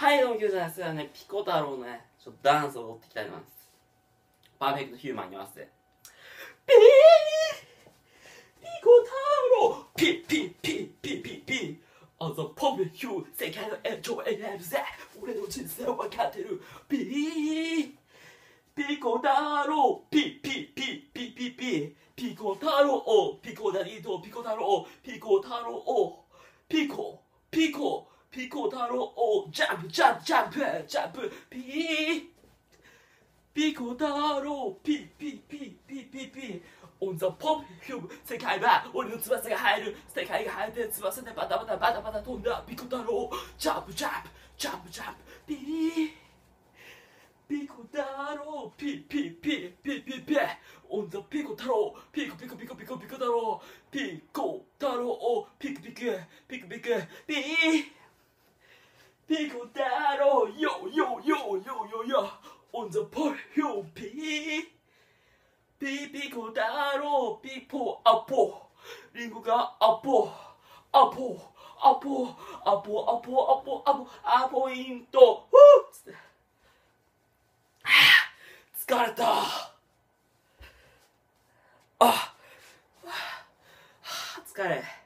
はいどうも今日じゃないです。かねピコ太郎のねちょっとダンスを踊っていきたいと思います。パーフェクトヒューマンに合わせてピーピコ太郎ピピピピピピあざパーフェクト世界の延長へやるぜ。俺の人生分かってる。ピーピコ太郎ピピピピピピピコ太郎ピコダディとピコ太郎ピコ太郎。ピコ太郎ジャンプジャンプジャンプジャンプピーピコ太郎ピピピピピピオンザポップヒュー世界は俺の翼が生える世界が生えて翼でバタバタバタバタ飛んだピコ太郎ジャンプジャンプジャンプジャンプピーピコ太郎ピピピピピピオンザピコ太郎ピコピコピコピコピコ太郎ピコ太郎ピクピクピクピクピーピコ太郎ヨヨヨヨヨヨ on the pole ピーピピコ太郎ピポアポリンゴがアポアポアポアポアポアポアポアポイントふっつって疲れたあ疲れ